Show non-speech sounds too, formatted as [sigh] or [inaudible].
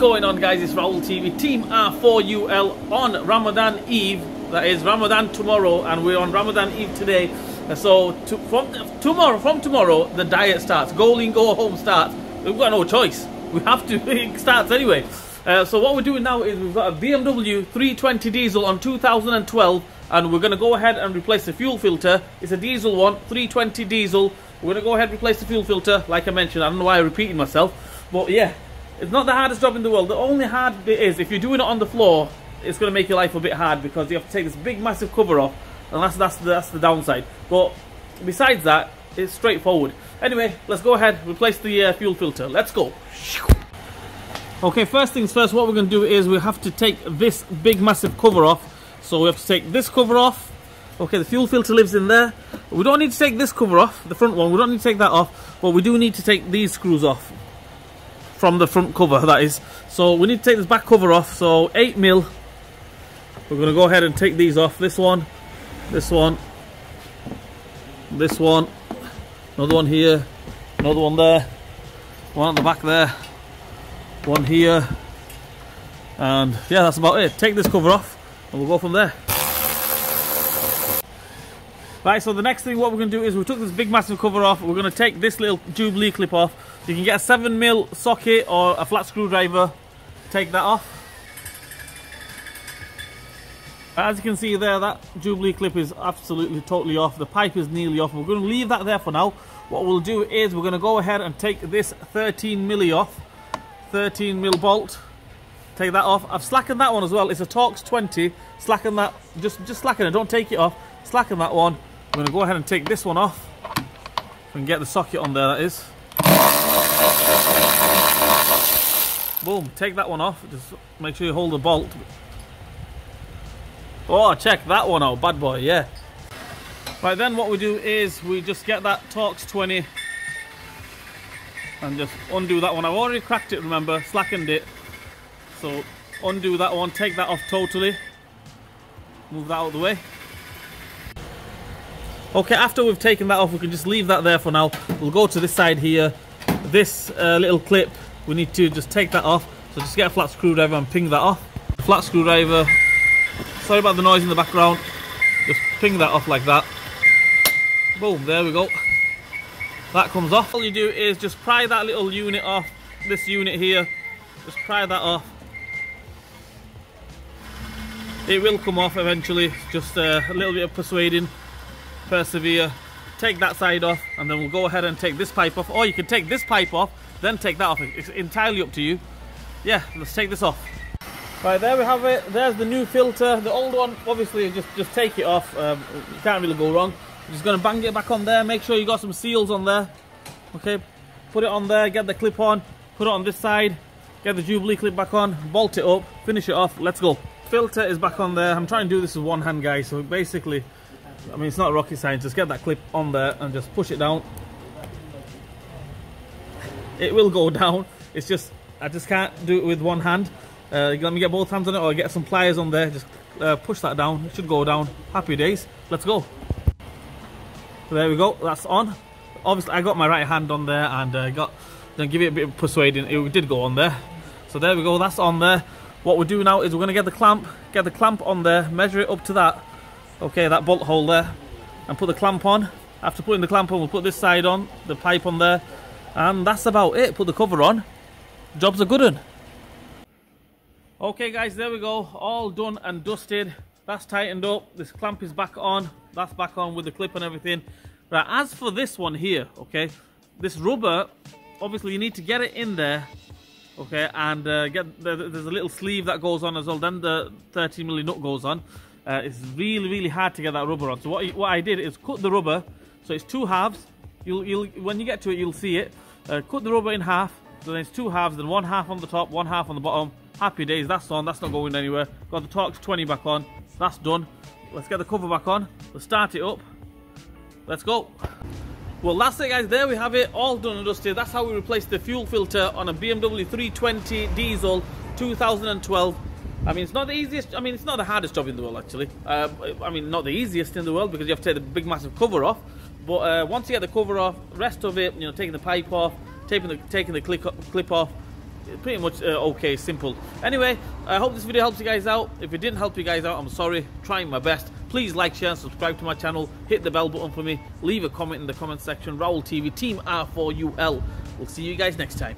Going on guys, it's Raul TV, Team R4UL on Ramadan Eve, that is Ramadan tomorrow and we're on Ramadan Eve today. So to, from tomorrow, from tomorrow, the diet starts, go lean, go home starts. We've got no choice, we have to, [laughs] it starts anyway. Uh, so what we're doing now is we've got a BMW 320 diesel on 2012 and we're going to go ahead and replace the fuel filter. It's a diesel one, 320 diesel. We're going to go ahead and replace the fuel filter, like I mentioned. I don't know why I'm repeating myself, but yeah, it's not the hardest job in the world. The only hard bit is if you're doing it on the floor, it's going to make your life a bit hard because you have to take this big massive cover off, and that's that's the, that's the downside. But besides that, it's straightforward. Anyway, let's go ahead replace the uh, fuel filter. Let's go. Okay, first things first, what we're going to do is we have to take this big massive cover off. So we have to take this cover off. Okay, the fuel filter lives in there. We don't need to take this cover off, the front one. We don't need to take that off, but we do need to take these screws off from the front cover, that is. So we need to take this back cover off. So 8 mil. We're going to go ahead and take these off. This one, this one, this one, another one here, another one there, one at the back there one here and yeah that's about it take this cover off and we'll go from there right so the next thing what we're going to do is we took this big massive cover off we're going to take this little jubilee clip off you can get a 7 mil socket or a flat screwdriver take that off as you can see there that jubilee clip is absolutely totally off the pipe is nearly off we're going to leave that there for now what we'll do is we're going to go ahead and take this 13 milli off 13 mil bolt. Take that off. I've slackened that one as well. It's a Torx 20. Slacken that. Just just slacken it. Don't take it off. Slacken that one. I'm going to go ahead and take this one off. and get the socket on there. That is. Boom. Take that one off. Just make sure you hold the bolt. Oh, check that one out. Bad boy. Yeah. Right then, what we do is we just get that Torx 20 and just undo that one. I've already cracked it, remember, slackened it. So undo that one, take that off totally. Move that out of the way. Okay, after we've taken that off, we can just leave that there for now. We'll go to this side here. This uh, little clip, we need to just take that off. So just get a flat screwdriver and ping that off. Flat screwdriver. Sorry about the noise in the background. Just ping that off like that. Boom, there we go that comes off. All you do is just pry that little unit off, this unit here, just pry that off. It will come off eventually, just uh, a little bit of persuading, persevere. Take that side off and then we'll go ahead and take this pipe off. Or you can take this pipe off, then take that off. It's entirely up to you. Yeah, let's take this off. Right, there we have it. There's the new filter. The old one, obviously, just, just take it off. Um, you can't really go wrong just to bang it back on there. Make sure you got some seals on there. Okay, put it on there, get the clip on, put it on this side, get the Jubilee clip back on, bolt it up, finish it off, let's go. Filter is back on there. I'm trying to do this with one hand, guys. So basically, I mean, it's not rocket science. Just get that clip on there and just push it down. It will go [laughs] down. It's just, I just can't do it with one hand. Uh, let me get both hands on it or get some pliers on there. Just uh, push that down. It should go down. Happy days. Let's go. There we go, that's on. Obviously, I got my right hand on there and uh, got then give it a bit of persuading. It did go on there. So there we go, that's on there. What we do now is we're going to get the clamp, get the clamp on there, measure it up to that. Okay, that bolt hole there, and put the clamp on. After putting the clamp on, we'll put this side on, the pipe on there, and that's about it. Put the cover on. Job's a good one. Okay, guys, there we go. All done and dusted. That's tightened up. This clamp is back on. That's back on with the clip and everything. Right, as for this one here, okay, this rubber, obviously you need to get it in there, okay, and uh, get the, there's a little sleeve that goes on as well. Then the 30 milli nut goes on. Uh, it's really, really hard to get that rubber on. So what, what I did is cut the rubber, so it's two halves. You'll, you'll when you get to it, you'll see it. Uh, cut the rubber in half. So then it's two halves, then one half on the top, one half on the bottom. Happy days, that's on, that's not going anywhere. Got the Torx 20 back on, that's done. Let's get the cover back on. Let's start it up. Let's go. Well, that's it, guys. There we have it. All done and dusted. That's how we replaced the fuel filter on a BMW 320 diesel 2012. I mean, it's not the easiest. I mean, it's not the hardest job in the world, actually. Uh, I mean, not the easiest in the world because you have to take the big, massive cover off. But uh, once you get the cover off, rest of it, you know, taking the pipe off, taking the taking the clip clip off, pretty much uh, okay, simple. Anyway, I hope this video helps you guys out. If it didn't help you guys out, I'm sorry. Trying my best. Please like, share, and subscribe to my channel. Hit the bell button for me. Leave a comment in the comment section. Raoul TV Team R4UL. We'll see you guys next time.